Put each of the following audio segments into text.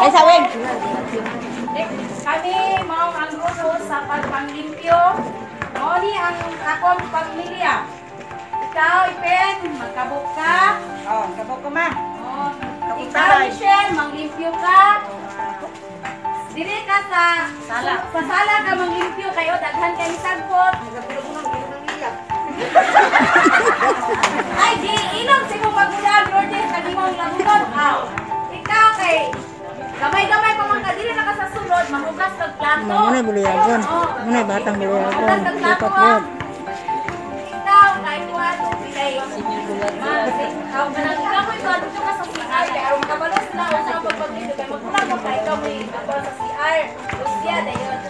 Ay, sawig. Kami, eh, mga kangruso, sa pagpanglimpyo, Noni ang akong pamilya. Ikaw, Ipen, magkabok ka. Oo, oh, magkabok ka, ma. Oh. Ikaw, Michelle, manglimpyo ka. Dili ka sa sala. Sa sala ka manglimpyo kayo, daghan kayo sagpot. Nagapulog Gamay-gamay pa man ka, dili na ka sa sulod, mahugas kag plato. Muna buliyagon. Oo. Muna batang buliyagon. Mahugas kag plato. Dapat yun. Ikaw, kuwan, kay Ikaw, manang ikaw ko ikaw, dito ka sa CR. Kaya aron kabalos na, usa ang pagpagdito. Kaya magkulang mo ka, ikaw may ako sa CR. Lucia, dayon.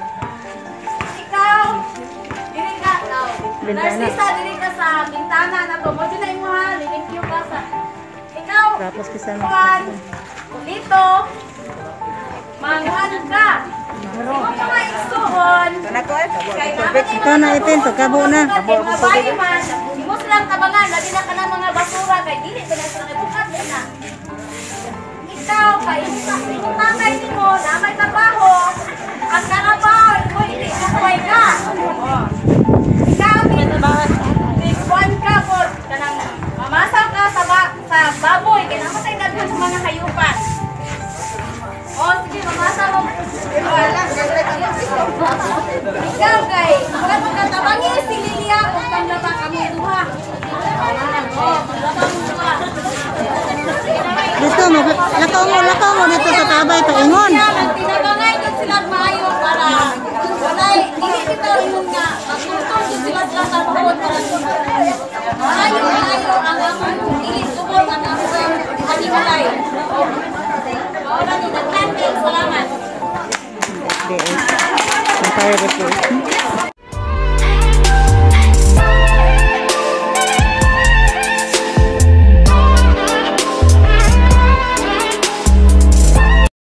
Ikaw, dili ka, ikaw. Narsisa, dili ka sa bintana na to. Dyan na mga, lilimpyo ka sa... Ikaw, Tapos kisama. kuwan, dito, eh. Kabog Kay ko. naman Ito na, itin, to, kabo na. Kabo mga bayi man. Imo silang tabangan, labi na ka ng mga basura kay dili ba na silang ibukat din na. Ikaw kay imo tatay nimo na may trabaho. Ang Kaya magtinabangay ko sila maayo para walay, hindi kita ingon nga, magtutong ko sila sa bawat para maayo maayo ang among ilisubol ang among haniwalay. Wala ni nagkan kay salamat. Ang fire report.